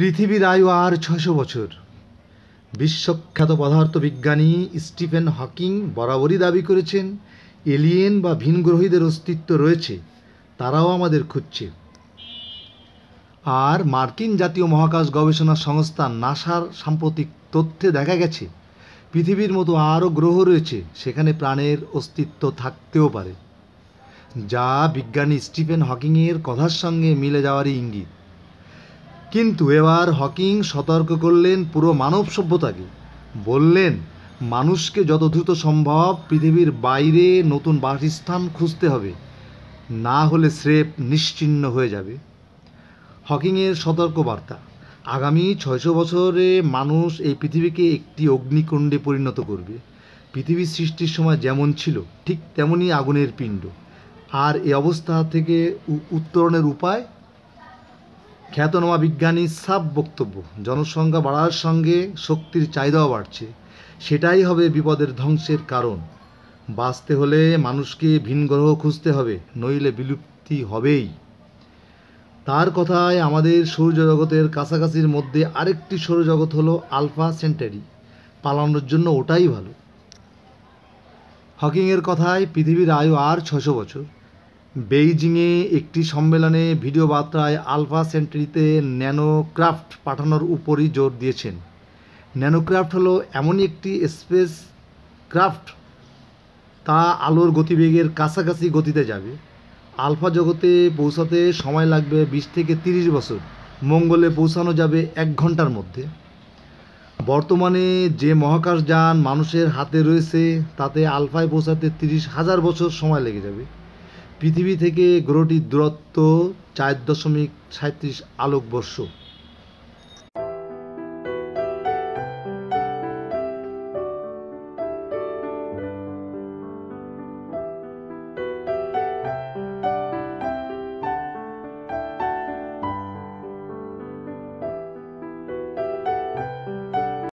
পৃথিবীর আয়ু আর ছয়শো বছর। বিশ্বখ্যাত পদার্থবিজ্ঞানী স্টিফেন হকিং বরাবরই দাবি করেছেন, এলিয়েন বা ভিনগ্রহীদের অস্তিত্ব রয়েছে, তারাও আমাদের খুঁজছে। আর মার্কিন জাতীয় মহাকাশ গবেষণা সংস্থা নাসার সাম্প্রতিক তথ্যে দেখা গেছে, পৃথিবীর মতো আরও গ্রহ রয়েছে, সেখানে প্রাণের অস্তিত্ব থাকতেও পারে। যা বিজ্ঞানী স্টিফেন হকিংয়ের কথার সঙ্গে মিলে যাওয়ারই ইঙ্গিত। কিন্তু এবার হকিং সতর্ক করলেন পুরো মানব সভ্যতাকে। বললেন, মানুষকে যত দ্রুত সম্ভব পৃথিবীর বাইরে নতুন বাসস্থান খুঁজতে হবে। না হলে স্রেফ নিশ্চিহ্ন হয়ে যাবে। হকিংয়ের সতর্কবার্তা, আগামী ছয়শো বছরে মানুষ এই পৃথিবীকে একটি অগ্নিকুণ্ডে পরিণত করবে। পৃথিবী সৃষ্টির সময় যেমন ছিল, ঠিক তেমনই আগুনের পিণ্ড। আর এই অবস্থা থেকে উত্তরণের উপায় খ্যাতনামা বিজ্ঞানী সাব বক্তব্য, জনসংখ্যা বাড়ার সঙ্গে শক্তির চাহিদাও বাড়ছে। সেটাই হবে বিপদের ধ্বংসের কারণ। বাঁচতে হলে মানুষকে ভিন গ্রহ খুঁজতে হবে, নইলে বিলুপ্তি হবেই। তার কথায় আমাদের সৌরজগতের কাছাকাছির মধ্যে আরেকটি সৌরজগৎ হলো আলফা সেন্টারি। পালানোর জন্য ওটাই ভালো। হকিংয়ের কথায় পৃথিবীর আয়ু আর ছশো বছর। বেইজিংয়ে একটি সম্মেলনে ভিডিও বার্তায় আলফা সেন্ট্রিতে ন্যানোক্রাফট পাঠানোর উপরই জোর দিয়েছেন। ন্যানোক্রাফট হলো এমনই একটি স্পেস ক্রাফট তা আলোর গতিবেগের কাছাকাছি গতিতে যাবে। আলফা জগতে পৌঁছাতে সময় লাগবে বিশ থেকে তিরিশ বছর। মঙ্গলে পৌঁছানো যাবে এক ঘণ্টার মধ্যে। বর্তমানে যে মহাকাশযান মানুষের হাতে রয়েছে, তাতে আলফায় পৌঁছাতে তিরিশ হাজার বছর সময় লেগে যাবে। পৃথিবী থেকে গ্রহটির দূরত্ব চার দশমিক সাঁত্রিশ আলোকবর্ষ।